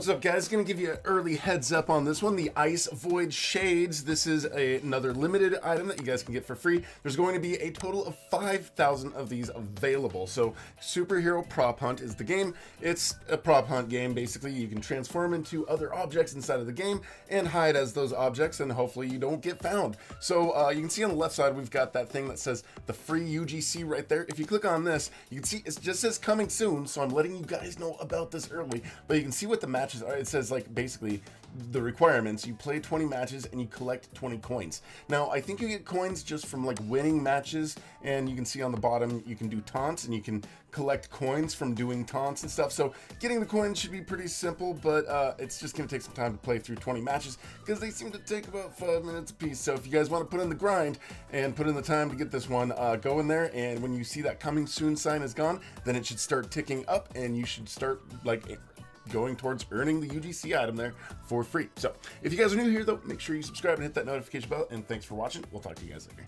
What's up guys? Gonna give you an early heads up on this one. The Ice Void Shades. This is a, another limited item that you guys can get for free. There's going to be a total of 5,000 of these available. So Superhero Prop Hunt is the game. It's a prop hunt game. Basically, you can transform into other objects inside of the game and hide as those objects and hopefully you don't get found. So uh, you can see on the left side, we've got that thing that says the free UGC right there. If you click on this, you can see it just says coming soon. So I'm letting you guys know about this early, but you can see what the matches are. It says like basically the requirements. You play 20 matches and you collect 20 coins. Now, I think you get coins just from like winning matches and you can see on the bottom, you can do taunts and you can collect coins from doing taunts and stuff. So getting the coins should be pretty simple, but uh, it's just to take some time to play through 20 matches because they seem to take about five minutes a piece. So if you guys want to put in the grind and put in the time to get this one, uh, go in there and when you see that coming soon sign is gone, then it should start ticking up and you should start like going towards earning the UGC item there for free. So if you guys are new here though, make sure you subscribe and hit that notification bell and thanks for watching. We'll talk to you guys later.